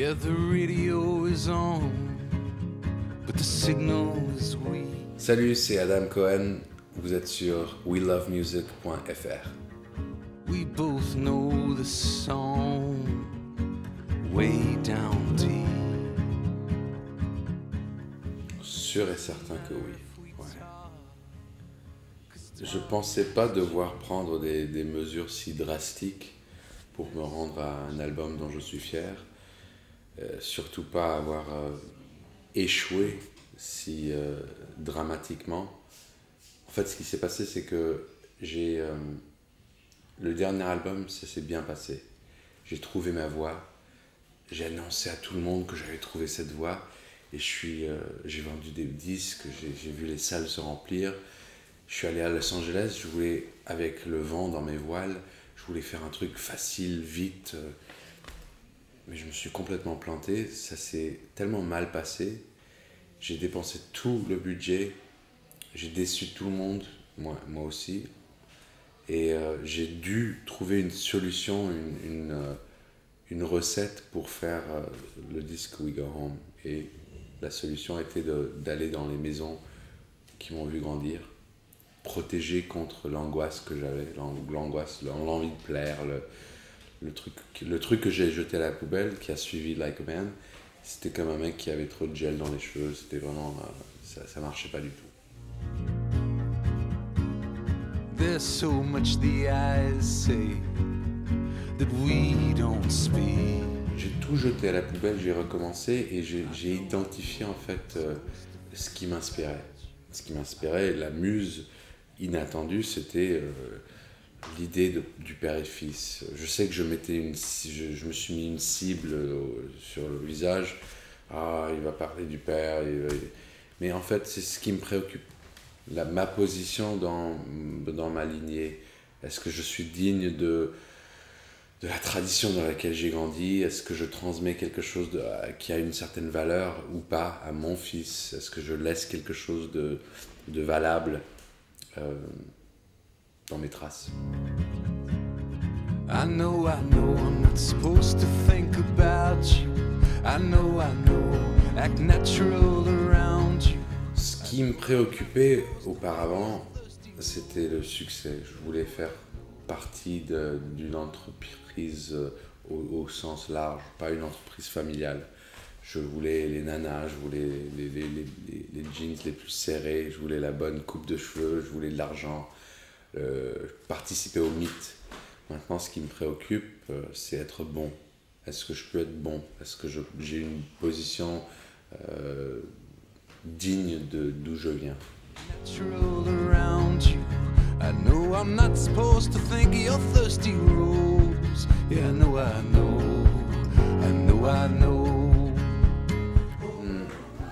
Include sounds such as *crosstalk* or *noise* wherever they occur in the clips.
Yeah, the radio is on, but the signal is weak. Salut, c'est Adam Cohen. Vous êtes sur welovemusic.fr. We both know the song way down deep. Sûr et certain que oui. Ouais. Je pensais pas devoir prendre des, des mesures si drastiques pour me rendre à un album dont je suis fier. Euh, surtout pas avoir euh, échoué si euh, dramatiquement. En fait, ce qui s'est passé, c'est que j'ai. le dernier album, ça s'est bien passé. J'ai trouvé ma voix. J'ai annoncé à tout le monde que j'avais trouvé cette voix. Et je j'ai vendu des disques, j'ai, vu les salles se remplir. Je suis allé à Los Angeles, je voulais, avec le vent dans mes voiles, je voulais faire un truc facile, vite. Mais je me suis complètement planté. Ça s'est tellement mal passé. J'ai dépensé tout le budget. J'ai déçu tout le monde, moi, aussi. Et euh, j'ai dû trouver une solution, une, euh, recette pour faire euh, le disque We Go Home. Et la solution était d'aller dans les maisons qui m'ont vu grandir, protéger contre l'angoisse que j'avais, l'an- l'angoisse, l'envie de plaire, le truc, le truc que j'ai jeté à la poubelle, qui a suivi Like a Man, c'était comme un mec qui avait trop de gel dans les cheveux, c'était vraiment, euh, ça, ça marchait pas du tout. There's so much the eyes say that we don't speak. J'ai tout jeté à la poubelle, j'ai recommencé et j'ai j'ai identifié en fait euh, ce qui m'inspirait. Ce qui m'inspirait, la muse inattendue, c'était euh, l'idée du père et fils. Je sais que je, mettais une, je, me suis mis une cible euh, sur le visage. Ah, il va parler du père. Mais en fait, c'est ce qui me préoccupe. La, ma position dans, dans ma lignée. Est-ce que je suis digne de, de la tradition dans laquelle j'ai grandi? Est-ce que je transmets quelque chose qui a une certaine valeur ou pas à mon fils? Est-ce que je laisse quelque chose de, de valable? Euh, dans mes traces I know, I know, I'm not supposed to think about you. I know, I know, act natural around you. Ce qui me préoccupait auparavant, c'était le succès. Je voulais faire partie d'une entreprise euh, au, au sens large, pas une entreprise familiale. Je voulais les nanas, je voulais les, les- les- les- les jeans les plus serrés, je voulais la bonne coupe de cheveux, je voulais de l'argent, participer au mythe. Maintenant, ce qui me préoccupe, euh, c'est être bon. Est-ce que je peux être bon? Est-ce que j'ai une position euh, digne de d'où je viens?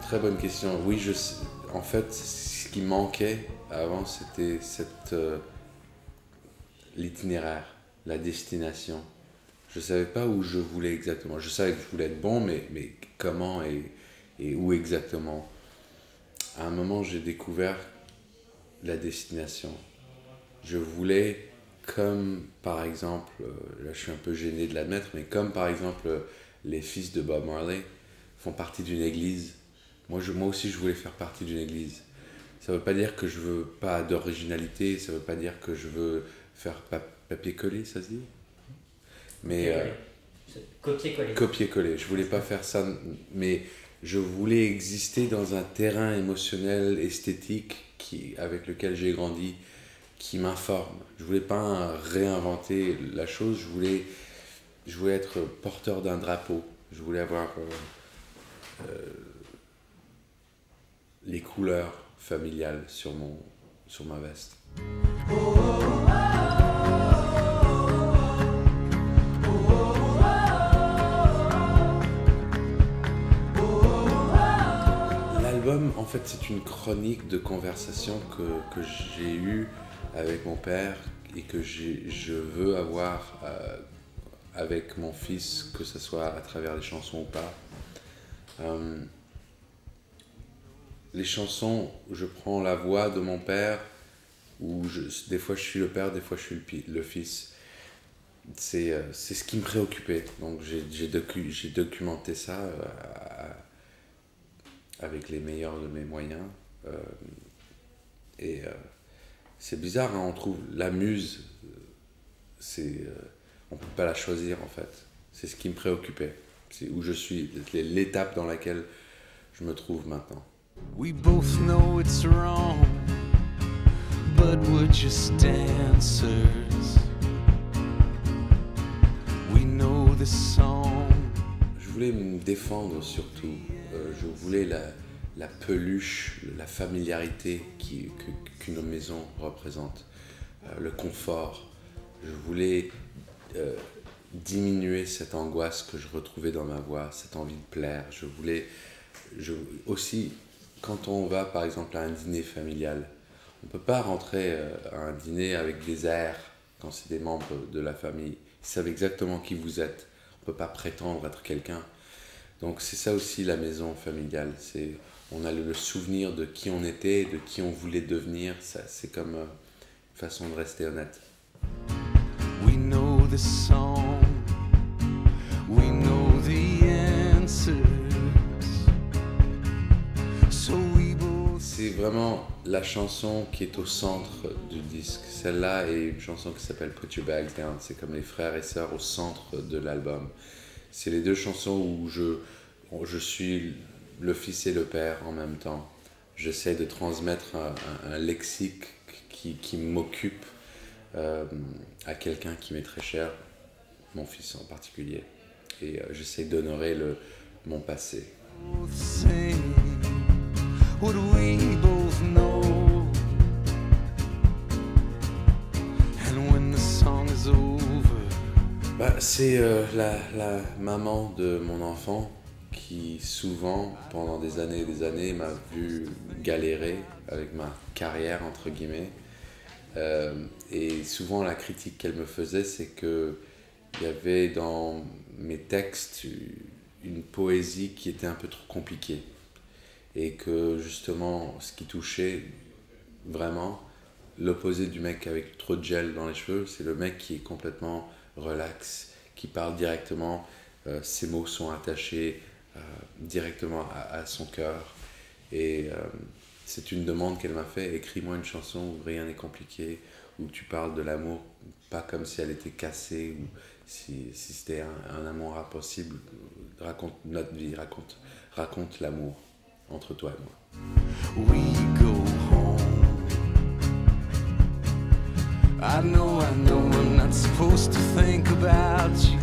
Très bonne question. Oui, je en fait, ce qui manquait avant, c'était cette euh, l'itinéraire, la destination. Je savais pas où je voulais exactement. Je savais que je voulais être bon, mais, mais comment et, et où exactement. À un moment, j'ai découvert la destination. Je voulais, comme par exemple, euh, là je suis un peu gêné de l'admettre, mais comme par exemple les fils de Bob Marley font partie d'une église, moi, moi aussi je voulais faire partie d'une église. Ça veut pas dire que je veux pas d'originalité, ça veut pas dire que je veux faire pa- papier-coller, ça se dit? Mais euh, Copier-coller. copier-coller. Je voulais pas faire ça, mais je voulais exister dans un terrain émotionnel, esthétique, qui, avec lequel j'ai grandi, qui m'informe. Je voulais pas réinventer la chose, je voulais, je voulais être porteur d'un drapeau. Je voulais avoir euh, euh, les couleurs familiales sur, mon, sur ma veste. L'album, en fait, c'est une chronique de conversation que, que j'ai eue avec mon père et que je veux avoir euh, avec mon fils, que ce soit à travers les chansons ou pas. Euh, les chansons, je prends la voix de mon père, où je- des fois je suis le père, des fois je suis le, fils. c'est euh, c'est ce qui me préoccupait. Donc j'ai docu, documenté ça euh, avec les meilleurs de mes moyens. Euh, et c'est bizarre, hein, on trouve la muse, on peut pas la choisir en fait. C'est ce qui me préoccupait. C'est où je suis, l'étape dans laquelle je me trouve maintenant. We both know it's wrong, but we're just dancers. We know the song. Je voulais me défendre surtout. Euh, je voulais la, peluche, la familiarité qu'une maison représente, euh, le confort. Je voulais euh, diminuer cette angoisse que je retrouvais dans ma voix, cette envie de plaire. Je voulais aussi, quand on va par exemple à un dîner familial, on ne peut pas rentrer euh, à un dîner avec des airs quand c'est des membres de la famille. Ils savent exactement qui vous êtes. On ne peut pas prétendre être quelqu'un. Donc c'est ça aussi la maison familiale. C'est on a le souvenir de qui on était, de qui on voulait devenir. Ça, c'est comme euh, une façon de rester honnête. We know the song. Vraiment la chanson qui est au centre du disque. Celle-là est une chanson qui s'appelle Put Your Bag Down. C'est comme les frères et sœurs au centre de l'album. C'est les deux chansons où je, je suis le fils et le père en même temps. J'essaie de transmettre un, lexique qui, qui m'occupe euh, à quelqu'un qui m'est très cher, mon fils en particulier. Et euh, j'essaie d'honorer mon passé. Bah, c'est euh, la, la, maman de mon enfant qui souvent, pendant des années et des années, m'a vu galérer avec ma carrière, entre guillemets. Euh, et souvent, la critique qu'elle me faisait, c'est que il y avait dans mes textes une poésie qui était un peu trop compliquée et que justement ce qui touchait vraiment l'opposé du mec avec trop de gel dans les cheveux, c'est le mec qui est complètement relax, qui parle directement, euh, ses mots sont attachés euh, directement à, son cœur. Et euh, c'est une demande qu'elle m'a fait, écris-moi une chanson où rien n'est compliqué, où tu parles de l'amour, pas comme si elle était cassée, ou si, si c'était un, un, amour impossible, raconte notre vie, raconte, raconte l'amour entre toi et moi. We go home. I know, I know, I'm not supposed to think about you.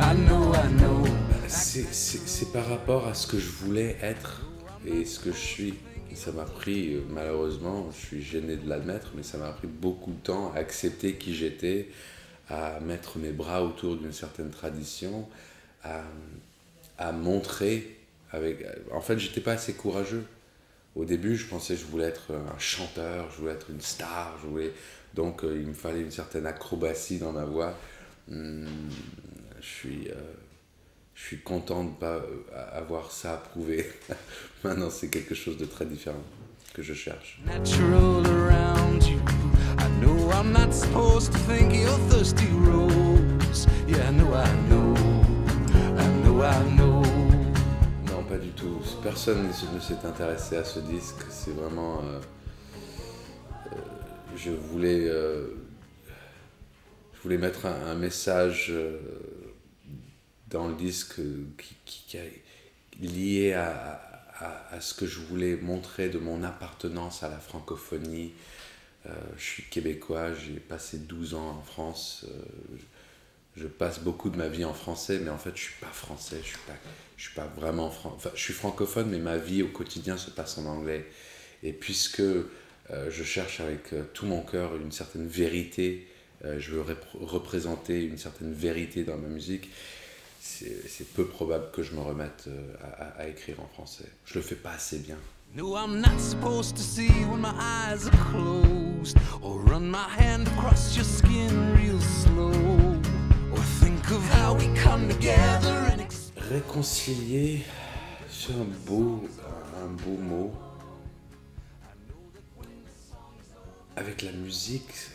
I know, I know. C'est par rapport à ce que je voulais être et ce que je suis. Ça m'a pris, euh, malheureusement, je suis gêné de l'admettre, mais ça m'a pris beaucoup de temps à accepter qui j'étais, à mettre mes bras autour d'une certaine tradition, à, à montrer en fait, j'étais pas assez courageux. Au début, je pensais que je voulais être un chanteur, je voulais être une star, je voulais... donc euh, il me fallait une certaine acrobatie dans ma voix. Hmm, je suis, euh, je suis content de pas euh, avoir ça à prouver. *laughs* Maintenant, c'est quelque chose de très différent que je cherche. Personne ne s'est intéressé à ce disque. C'est vraiment. Euh, euh, je voulais. Euh, je voulais mettre un, message dans le disque qui, est lié à, ce que je voulais montrer de mon appartenance à la francophonie. je suis québécois, j'ai passé 12 ans en France passe beaucoup de ma vie en français, mais en fait, je suis pas français, je suis pas, je vraiment enfin, je suis francophone, mais ma vie au quotidien se passe en anglais. Et puisque euh, je cherche avec euh, tout mon cœur une certaine vérité, euh, je veux représenter une certaine vérité dans ma musique, c'est peu probable que je me remette à, à, écrire en français. Je le fais pas assez bien. No, I'm not supposed to see when my eyes are closed, or run my hand across your skin real slow. Réconcilier, c'est un beau, un beau mot. Avec la musique,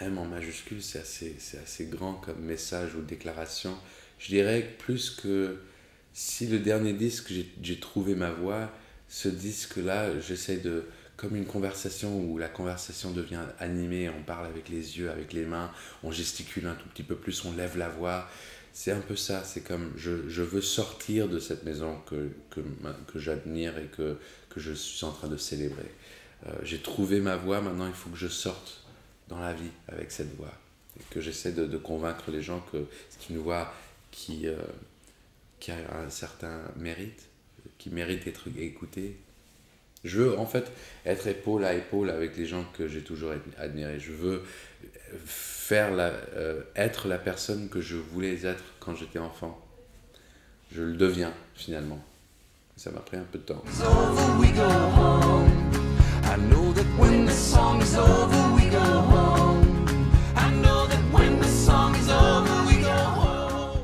M en majuscule, c'est assez, assez grand comme message ou déclaration. Je dirais plus que si le dernier disque, j'ai trouvé ma voix, ce disque-là, j'essaie de, comme une conversation où la conversation devient animée, on parle avec les yeux, avec les mains, on gesticule un tout petit peu plus, on lève la voix. C'est un peu ça, c'est comme je, veux sortir de cette maison que, que, j'admire et que, que je suis en train de célébrer. Euh, j'ai trouvé ma voix, maintenant il faut que je sorte dans la vie avec cette voix. Et que j'essaie de, de, convaincre les gens que c'est une voix qui, euh, qui a un certain mérite, qui mérite d'être écoutée. Je veux en fait être épaule à épaule avec les gens que j'ai toujours admirés. Je veux faire la, euh, être la personne que je voulais être quand j'étais enfant. Je le deviens finalement. Ça m'a pris un peu de temps.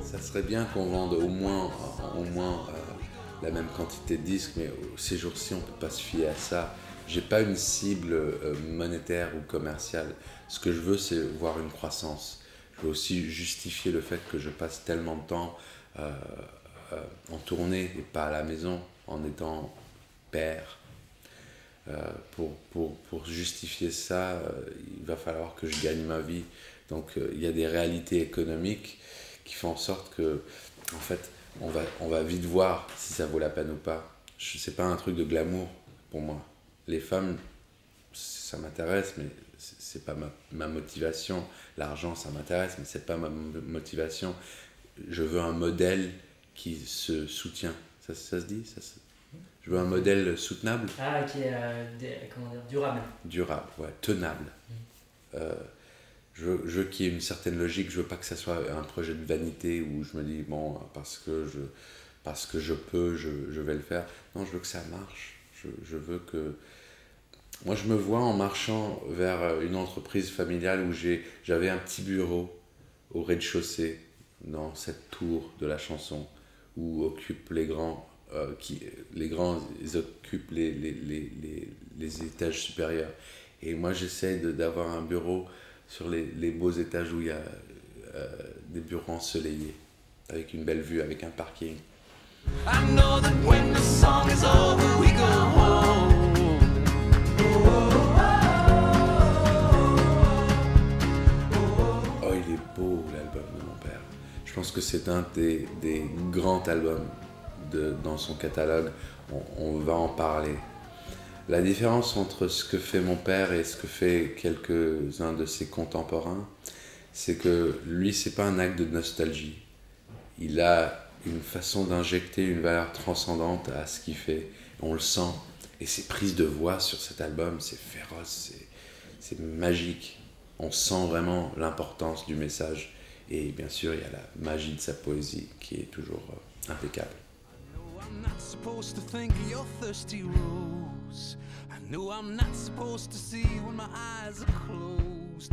Ça serait bien qu'on vende au moins, au moins euh, la même quantité de disques, mais ces jours-ci, on ne peut pas se fier à ça. J'ai pas une cible euh, monétaire ou commerciale. Ce que je veux, c'est voir une croissance. Je veux aussi justifier le fait que je passe tellement de temps euh, euh, en tournée et pas à la maison, en étant père. Pour, pour, pour, justifier ça, il va falloir que je gagne ma vie. Donc il y a des réalités économiques qui font en sorte que, en fait, on va, on va vite voir si ça vaut la peine ou pas. C'est pas un truc de glamour pour moi. Les femmes, ça m'intéresse, mais c'est pas ma, ma, motivation. L'argent, ça m'intéresse, mais c'est pas ma motivation. Je veux un modèle qui se soutient. Ça, ça se dit? Ça se... Je veux un modèle soutenable? Ah, qui est euh, comment dire, durable. Durable, ouais, tenable. Mmh. Euh, je je y ait une certaine logique. Je veux pas que ça soit un projet de vanité où je me dis, bon, parce que je, parce que je peux, je, je vais le faire. Non, je veux que ça marche. Je, je veux que. Moi, je me vois en marchant vers une entreprise familiale où j'avais un petit bureau au rez-de-chaussée dans cette tour de la chanson où occupent les grands, euh, qui, les grands ils occupent les, les, les, les, étages supérieurs. Et moi, j'essaie d'avoir un bureau sur les, les, beaux étages où il y a euh, des bureaux ensoleillés, avec une belle vue, avec un parking. Oh, il est beau l'album de mon père. Je pense que c'est un des, des, grands albums de, dans son catalogue. On, on, va en parler. La différence entre ce que fait mon père et ce que fait quelques-uns de ses contemporains, c'est que lui, c'est pas un acte de nostalgie. Il a une façon d'injecter une valeur transcendante à ce qu'il fait. On le sent. Et ses prises de voix sur cet album, c'est féroce, c'est magique. On sent vraiment l'importance du message. Et bien sûr, il y a la magie de sa poésie qui est toujours impeccable. Rose. I know I'm not supposed to see when my eyes are closed